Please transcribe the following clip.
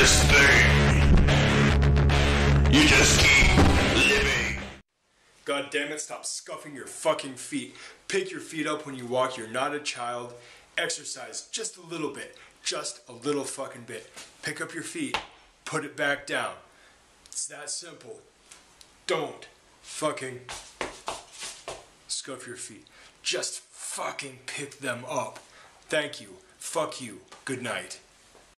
this thing. You just keep living. God damn it, stop scuffing your fucking feet. Pick your feet up when you walk. You're not a child. Exercise just a little bit. Just a little fucking bit. Pick up your feet. Put it back down. It's that simple. Don't fucking scuff your feet. Just fucking pick them up. Thank you. Fuck you. Good night.